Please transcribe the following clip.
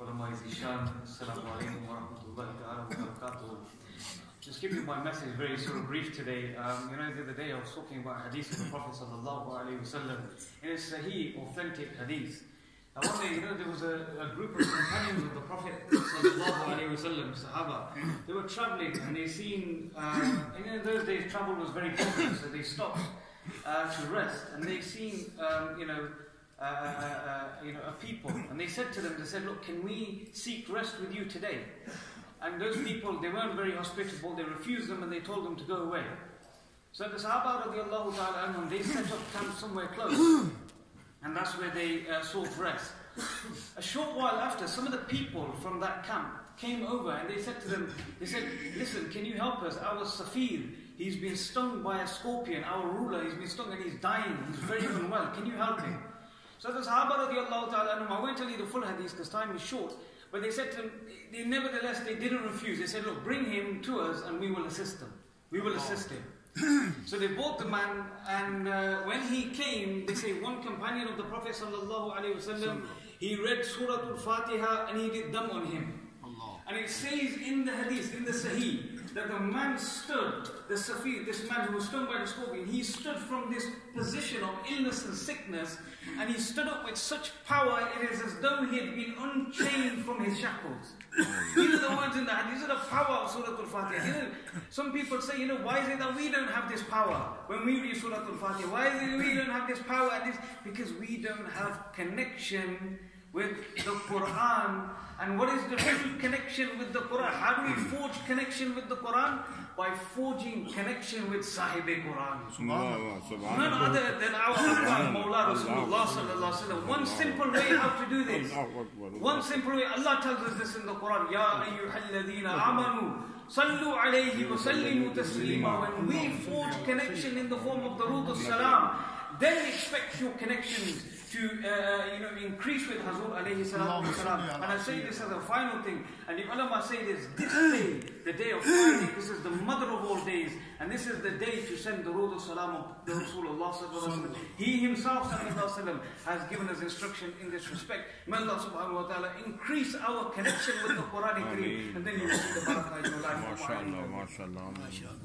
Ulama Zishan, Assalamu alaikum. Just you my message very sort of brief today. Um, you know, the other day I was talking about hadith of the Prophet sallallahu alaihi wasallam. In a Sahih, authentic hadith. I one day, you know, there was a, a group of companions of the Prophet sallallahu alaihi wasallam, Sahaba. They were traveling and they seen, um, and in those days travel was very common, so they stopped uh, to rest and they seen, um, you know, uh, uh, uh, you know, a people, and they said to them, they said, look, can we seek rest with you today? And those people, they weren't very hospitable, they refused them and they told them to go away. So the Sahaba radiallahu ta'ala they set up camp somewhere close. And that's where they uh, sought rest. A short while after, some of the people from that camp came over and they said to them, they said, listen, can you help us? Our Safir, he's been stung by a scorpion. Our ruler, he's been stung and he's dying. He's very unwell. Can you help him? So the Sahaba radiallahu ta'ala I won't tell you the full hadith because time is short. But they said to him, they, nevertheless, they didn't refuse. They said, look, bring him to us and we will assist him. We will assist him. so they brought the man, and uh, when he came, they say one companion of the Prophet sallallahu alaihi wasallam, he read Surah Al-Fatiha and he did dam on him. And it says in the hadith, in the Sahih, that the man stood, the Safir, this man who was stung by the scorpion, he stood from this position of illness and sickness, and he stood up with such power, it is as though he had been unchained from his shackles. These are the words in the hadith, these are the power of Surah Al-Fatiha. You know, some people say, you know, why is it that we don't have this power when we read Surah Al-Fatiha? Why is it we don't have this power? And this? Because we don't have connection with the Quran. And what is the real connection with the Quran? How do we forge connection with the Quran? By forging connection with Sahib Quran. None other than our Quran, Mawla Rasulullah sallallahu alaihi wasallam. One simple way how to do this. One simple way. Allah tells us this in the Quran. Ya ayyuhalladhina amanu. Sallu alayhi wa sallimu taslima. When we forge connection in the form of Darud salam then expect your connections to uh, you know increase with Hazur alayhi wasalam. And I say this as a final thing, and the ulama say this, this day, the day of Friday, this is the mother of all days, and this is the day to send Darud o salam of the Rasulullah sallallahu He himself sallallahu has given us instruction in this respect. May Allah subhanahu wa ta'ala increase our connection with the Quran and then you will see the barakah in your life. MashaAllah, MashaAllah.